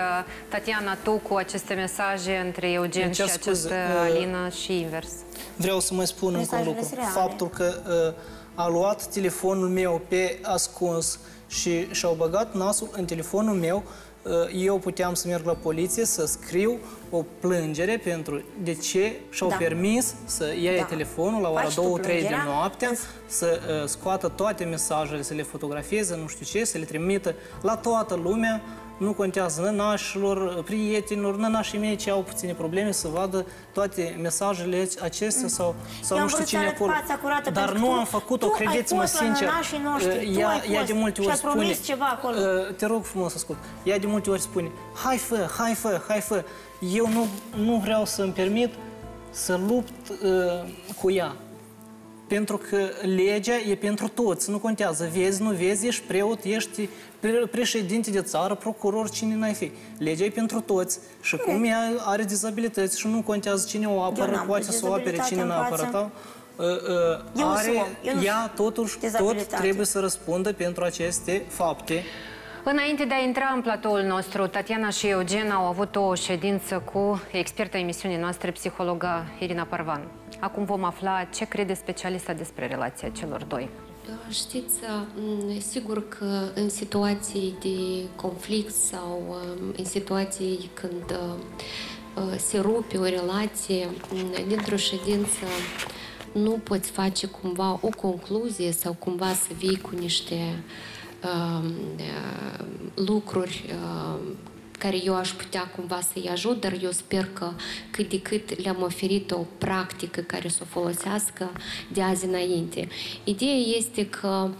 Tatiana, tu cu aceste mesaje între Eugen Îmi și cer scuze, această uh, Alina și invers. Vreau să mai spun încă un Mesajele lucru. sunt reale. Faptul că uh, a luat telefonul meu pe ascuns și și-au băgat nasul în telefonul meu, uh, eu puteam să merg la poliție să scriu o plângere pentru de ce și-au Da. permis să ia Da. telefonul la ora Faci tu 2-3 de plângerea, noaptea, însă- să uh, scoată toate mesajele, să le fotografieze, nu știu ce, să le trimită la toată lumea, nu contează nănașilor, prietenilor, nănașii mei ce au puține probleme să vadă toate mesajele acestea sau, sau Eu nu am știu vrut să cine arăt acolo. fața curată, Dar pentru nu că am tu- făcut-o, tu ai credeți-mă fost la sincer. nănașii noștri, Uh, tu ea, ai ea fost de multe și ori ai spune... promis ceva acolo. uh, Te rog frumos să ascult. Ea de multe ori spune, hai fă, hai fă, hai fă. Eu nu, nu vreau să-mi permit să lupt uh, cu ea. Pentru că legea e pentru toți, nu contează, vezi, nu vezi, ești preot, ești pre- președinte de țară, procuror, cine n-ai fi. Legea e pentru toți și cum ea are dizabilități și nu contează cine o apără, n-am poate pus să o apere dizabilitate cine în n-a față. apărat uh, uh, Eu nu are, sunt om, eu nu ea sunt totuși tot dizabilitate. trebuie să răspundă pentru aceste fapte. Înainte de a intra în platoul nostru, Tatiana și Eugen au avut o ședință cu experta emisiunii noastre, psihologa Irina Parvan. Acum vom afla ce crede specialista despre relația celor doi. Da, Știți, m, sigur că în situații de conflict sau um, în situații când uh, uh, se rupe o relație, m, dintr-o ședință nu poți face cumva o concluzie sau cumva să vii cu niște um, uh, lucruri uh, care eu aș putea cumva să-i ajut, dar eu sper că cât de cât le-am oferit o practică care să o folosească de azi înainte. Ideea este că m,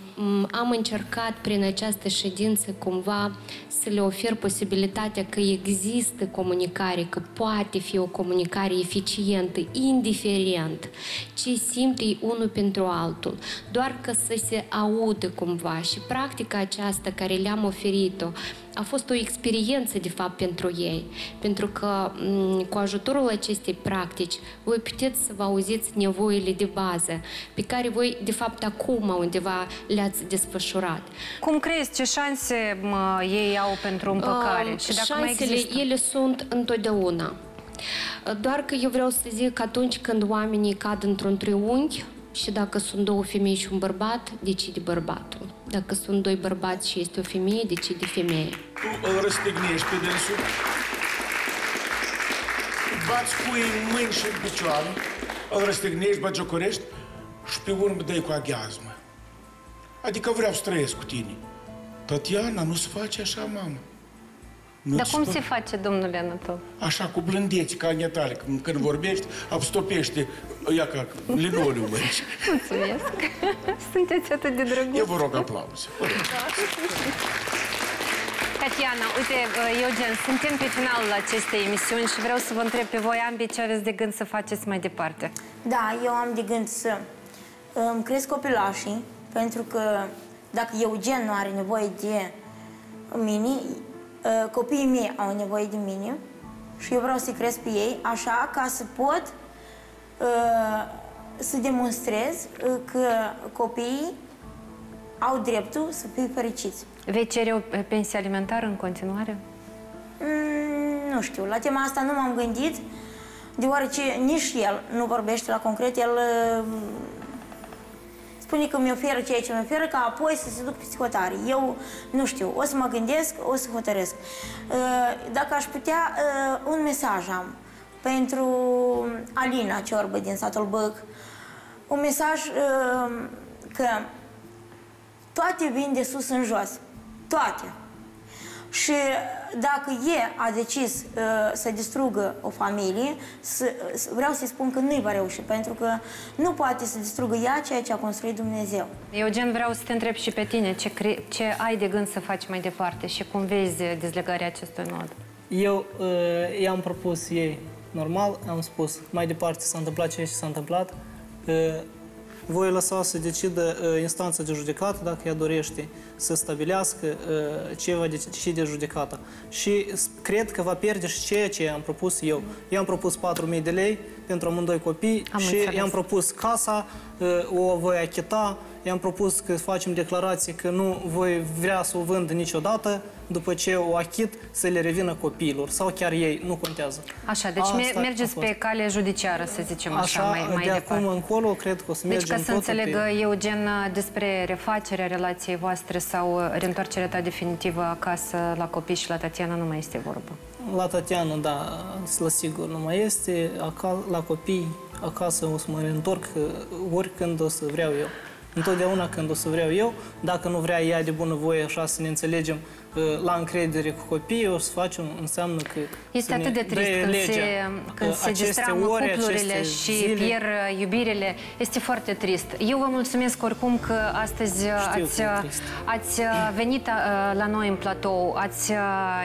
am încercat prin această ședință cumva să le ofer posibilitatea că există comunicare, că poate fi o comunicare eficientă, indiferent ce simt ei unul pentru altul, doar că să se audă cumva și practica aceasta care le-am oferit-o a fost o experiență, de fapt, pentru ei. Pentru că m, cu ajutorul acestei practici voi puteți să vă auziți nevoile de bază pe care voi, de fapt, acum undeva le-ați desfășurat. Cum crezi, ce șanse mă, ei au pentru împăcare? Uh, și dacă mai șansele, există? ele sunt întotdeauna. Uh, Doar că eu vreau să zic că atunci când oamenii cad într-un triunghi, și dacă sunt două femei și un bărbat, decide bărbatul. Dacă sunt doi bărbați și este o femeie, decide femeie. Tu îl răstignești pe dânsul, bați cuii în mâini și în picioare, îl răstignești, bagiocorești și pe urmă dai cu aghiazmă. Adică vreau să trăiesc cu tine. Tatiana, nu se face așa, mamă. Nu Dar ți cum spun. se face, domnule Anatol? Așa, cu blândețe, ca netale. Când, când vorbești, abstopește, ia ca linoliul aici. [LAUGHS] Mulțumesc! [LAUGHS] Sunteți atât de drăguți! Eu vă rog aplauze. Vă rog. [LAUGHS] Tatiana, uite, uh, Eugen, suntem pe finalul acestei emisiuni și vreau să vă întreb pe voi ambii ce aveți de gând să faceți mai departe. Da, eu am de gând să îmi cresc copilașii, pentru că dacă Eugen nu are nevoie de mine, uh, copiii mei au nevoie de mine și eu vreau să-i cresc pe ei așa ca să pot uh, să demonstrez uh, că copiii au dreptul să fie fericiți. Vei cere o uh, pensie alimentară în continuare? Mm, nu știu, la tema asta nu m-am gândit, deoarece nici el nu vorbește la concret, el uh, spune că mi oferă ceea ce mi oferă, ca apoi să se duc psihotare. Eu nu știu, o să mă gândesc, o să hotărăsc. Uh, Dacă aș putea, uh, un mesaj am pentru Alina Ciorbă din satul Băc, un mesaj uh, că toate vin de sus în jos. Toate. Și dacă e a decis uh, să distrugă o familie, să, să, vreau să-i spun că nu-i va reuși, pentru că nu poate să distrugă ea ceea ce a construit Dumnezeu. Eugen, vreau să te întreb și pe tine ce, cre- ce ai de gând să faci mai departe și cum vezi uh, dezlegarea acestui nod. Eu uh, i-am propus ei normal, am spus mai departe s-a întâmplat ceea ce s-a întâmplat. Uh, voi lăsa să decidă uh, instanța de judecată dacă ea dorește să stabilească uh, ce va decide judecata. Și s- cred că va pierde și ceea ce am propus eu. Eu am propus 4.000 de lei pentru amândoi copii Am și înțeles. i-am propus casa, uh, o voi achita, i-am propus că facem declarație că nu voi vrea să o vând niciodată, după ce o achit să le revină copiilor sau chiar ei, nu contează. Așa, deci Asta me- a mergeți fost. pe cale judiciară, să zicem așa, Așa, mai, mai de departe. acum încolo, cred că o să Deci mergem ca să totul înțelegă, pe... Eugen, despre refacerea relației voastre sau uh, reîntoarcerea ta definitivă acasă la copii și la Tatiana nu mai este vorba. La Tatiana, da, la sigur nu mai este. Aca- la copii, acasă o să mă reîntorc uh, oricând o să vreau eu. Întotdeauna când o să vreau eu, dacă nu vrea ea de bunăvoie așa să ne înțelegem uh, la încredere cu copiii, o să facem, înseamnă că Este să ne atât de trist dea când legea, se, când uh, se aceste destramă ore, cuplurile aceste și zile. pierd uh, iubirile. Este foarte trist. Eu vă mulțumesc oricum că astăzi uh, Știu ați, că e uh, trist. ați uh, venit uh, la noi în platou, ați, uh,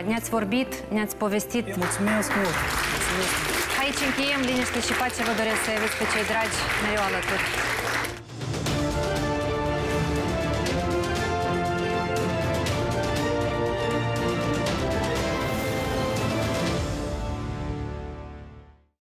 ne-ați vorbit, ne-ați povestit. Mulțumesc mult! Mulțumesc mult! Aici încheiem liniște și pace. Vă doresc să aveți pe cei dragi mereu alături.